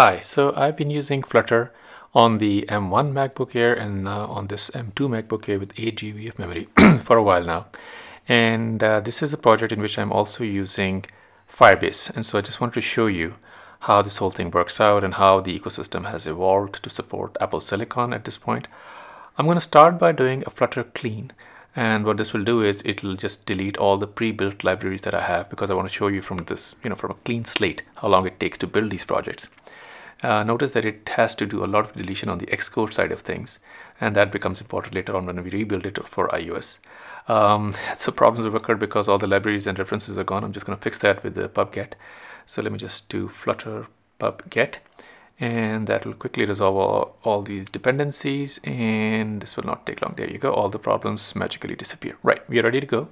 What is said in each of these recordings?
Hi, so I've been using Flutter on the M1 MacBook Air and uh, on this M2 MacBook Air with 8 GB of memory for a while now. And uh, this is a project in which I'm also using Firebase. And so I just wanted to show you how this whole thing works out and how the ecosystem has evolved to support Apple Silicon at this point. I'm going to start by doing a Flutter clean. And what this will do is it'll just delete all the pre-built libraries that I have because I want to show you from this, you know, from a clean slate, how long it takes to build these projects. Uh, notice that it has to do a lot of deletion on the Xcode side of things, and that becomes important later on when we rebuild it for iOS. Um, so problems have occurred because all the libraries and references are gone. I'm just going to fix that with the pub-get. So let me just do flutter pub-get, and that will quickly resolve all, all these dependencies, and this will not take long. There you go. All the problems magically disappear. Right, we are ready to go.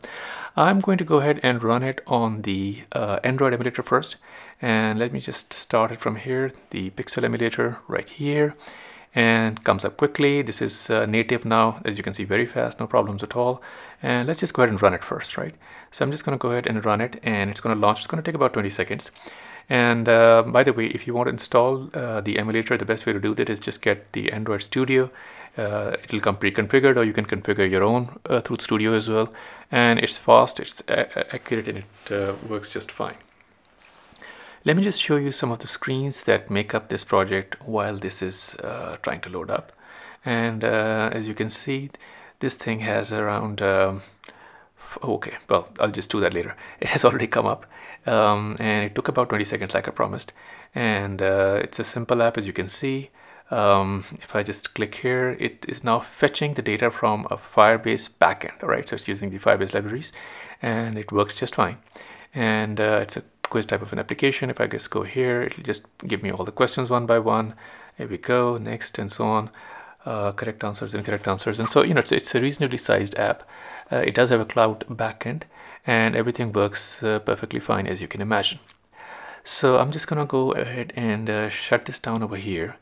I'm going to go ahead and run it on the uh, Android emulator first and let me just start it from here the pixel emulator right here and comes up quickly this is uh, native now as you can see very fast no problems at all and let's just go ahead and run it first right so I'm just going to go ahead and run it and it's going to launch it's going to take about 20 seconds and uh, by the way if you want to install uh, the emulator the best way to do that is just get the Android Studio. Uh, it'll come pre-configured or you can configure your own uh, through Studio as well. And it's fast it's accurate and it uh, works just fine. Let me just show you some of the screens that make up this project while this is uh, trying to load up. And as you can see, this thing has around, um, okay, well, I'll just do that later. It has already come up um, and it took about 20 seconds like I promised. And uh, it's a simple app as you can see. Um, if I just click here, it is now fetching the data from a Firebase backend, right? So it's using the Firebase libraries and it works just fine. And uh, it's a quiz type of an application. If I just go here, it'll just give me all the questions one by one. Here we go, next and so on. Uh, correct answers, and incorrect answers. And so, you know, it's, it's a reasonably sized app. Uh, it does have a cloud backend and everything works uh, perfectly fine as you can imagine. So I'm just gonna go ahead and uh, shut this down over here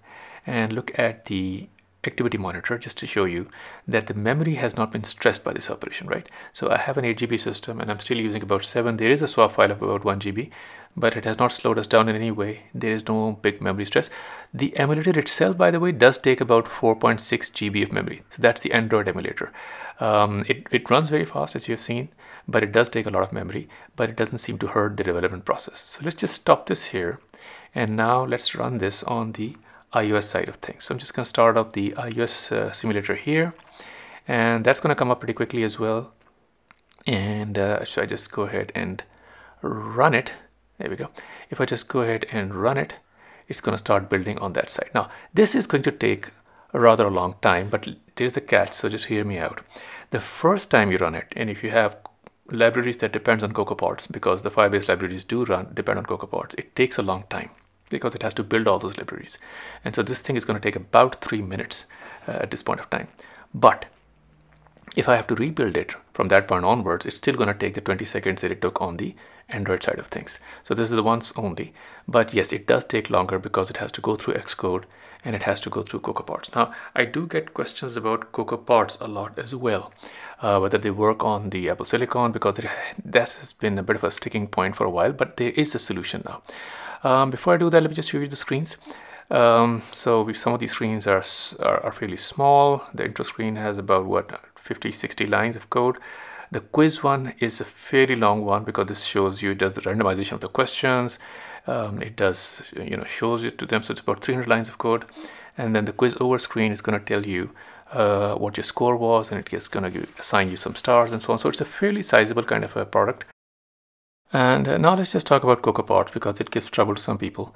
and look at the activity monitor just to show you that the memory has not been stressed by this operation, right? So I have an 8 GB system and I'm still using about 7. There is a swap file of about 1 GB, but it has not slowed us down in any way. There is no big memory stress. The emulator itself, by the way, does take about 4.6 GB of memory. So that's the Android emulator. Um, it, it runs very fast, as you have seen, but it does take a lot of memory, but it doesn't seem to hurt the development process. So let's just stop this here. And now let's run this on the iOS side of things. So I'm just going to start up the iOS uh, simulator here and that's going to come up pretty quickly as well. And uh, should I just go ahead and run it? There we go. If I just go ahead and run it, it's going to start building on that side. Now, this is going to take a rather long time, but there's a catch, so just hear me out. The first time you run it, and if you have libraries that depends on CocoaPods, because the Firebase libraries do run depend on CocoaPods, it takes a long time because it has to build all those libraries. And so this thing is going to take about three minutes uh, at this point of time. But if I have to rebuild it from that point onwards, it's still going to take the 20 seconds that it took on the Android side of things. So this is the once only. But yes, it does take longer because it has to go through Xcode and it has to go through CocoaPods. Now, I do get questions about CocoaPods a lot as well, uh, whether they work on the Apple Silicon because this has been a bit of a sticking point for a while, but there is a solution now. Um, before I do that, let me just review the screens. Um, so some of these screens are, are, are, fairly small. The intro screen has about what 50, 60 lines of code. The quiz one is a fairly long one because this shows you does the randomization of the questions. Um, it does you know shows it to them so it's about 300 lines of code and then the quiz over screen is going to tell you uh, what your score was and it's going to assign you some stars and so on so it's a fairly sizable kind of a product and uh, now let's just talk about CocoaPods because it gives trouble to some people.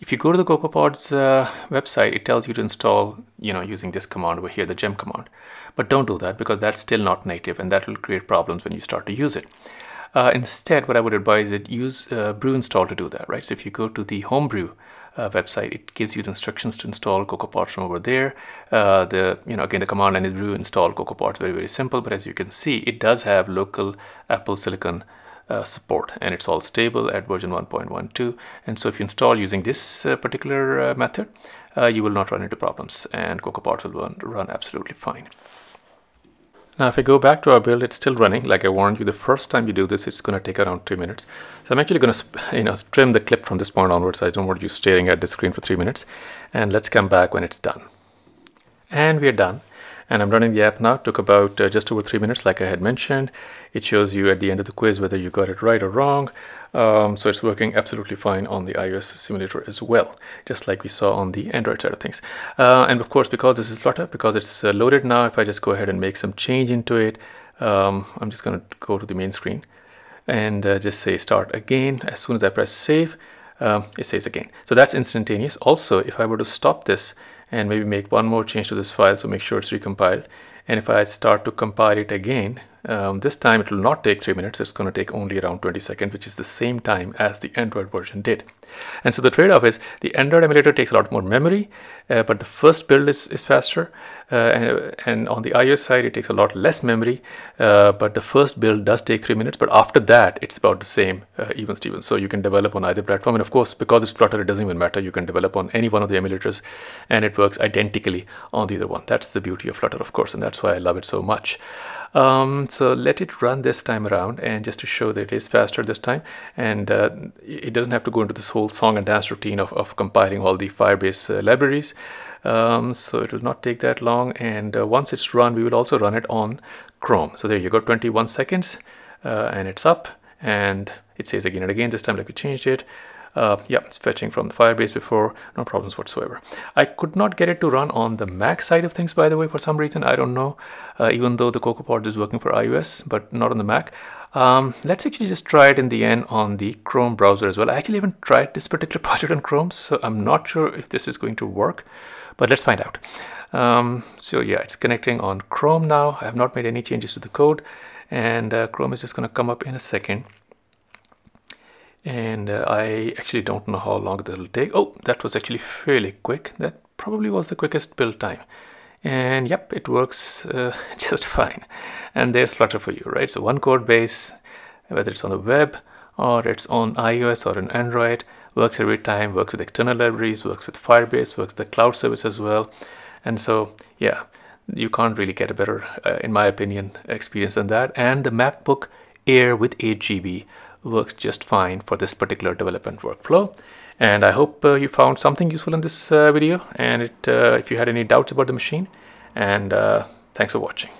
If you go to the CocoaPods uh, website, it tells you to install, you know, using this command over here, the gem command. But don't do that because that's still not native and that will create problems when you start to use it. Uh, instead, what I would advise is use uh, brew install to do that, right? So if you go to the homebrew uh, website, it gives you the instructions to install CocoaPods from over there. Uh, the, you know, again, the command line is brew install CocoaPods, very, very simple. But as you can see, it does have local Apple Silicon uh, support and it's all stable at version 1.12 and so if you install using this uh, particular uh, method uh, you will not run into problems and CocoaPods will run, run absolutely fine. Now if I go back to our build, it's still running. Like I warned you, the first time you do this, it's going to take around three minutes. So I'm actually going to you know, trim the clip from this point onwards. I don't want you staring at the screen for three minutes. And let's come back when it's done. And we're done and I'm running the app now. It took about uh, just over three minutes, like I had mentioned. It shows you at the end of the quiz whether you got it right or wrong. Um, so it's working absolutely fine on the iOS simulator as well, just like we saw on the Android side of things. Uh, and of course, because this is Flutter, because it's uh, loaded now, if I just go ahead and make some change into it, um, I'm just going to go to the main screen and uh, just say start again. As soon as I press save, um, it says again. So that's instantaneous. Also, if I were to stop this and maybe make one more change to this file, so make sure it's recompiled. And if I start to compile it again, um, this time it will not take three minutes. It's going to take only around 20 seconds, which is the same time as the Android version did. And so the trade-off is the Android emulator takes a lot more memory, uh, but the first build is, is faster. Uh, and, and, on the iOS side, it takes a lot less memory, uh, but the first build does take three minutes. But after that, it's about the same, uh, even Steven. So you can develop on either platform. And of course, because it's Flutter, it doesn't even matter. You can develop on any one of the emulators, and it works identically on the other one. That's the beauty of Flutter, of course, and that's why I love it so much. Um, so let it run this time around and just to show that it is faster this time and uh, it doesn't have to go into this whole song and dance routine of, of compiling all the Firebase uh, libraries. Um, so it will not take that long and uh, once it's run we will also run it on Chrome. So there you go 21 seconds uh, and it's up and it says again and again this time like we changed it. Uh, yeah, it's fetching from the Firebase before, no problems whatsoever. I could not get it to run on the Mac side of things, by the way, for some reason. I don't know, uh, even though the CocoaPod is working for iOS, but not on the Mac. Um, let's actually just try it in the end on the Chrome browser as well. I actually haven't tried this particular project on Chrome, so I'm not sure if this is going to work, but let's find out. Um, so yeah, it's connecting on Chrome now. I have not made any changes to the code, and uh, Chrome is just going to come up in a second and uh, I actually don't know how long that will take. Oh, that was actually fairly quick. That probably was the quickest build time. And yep, it works uh, just fine. And there's Flutter for you, right? So one code base, whether it's on the web or it's on iOS or an Android, works every time, works with external libraries, works with Firebase, works with the cloud service as well. And so, yeah, you can't really get a better, uh, in my opinion, experience than that. And the MacBook Air with 8 GB works just fine for this particular development workflow. And I hope uh, you found something useful in this uh, video and it, uh, if you had any doubts about the machine. And uh, thanks for watching.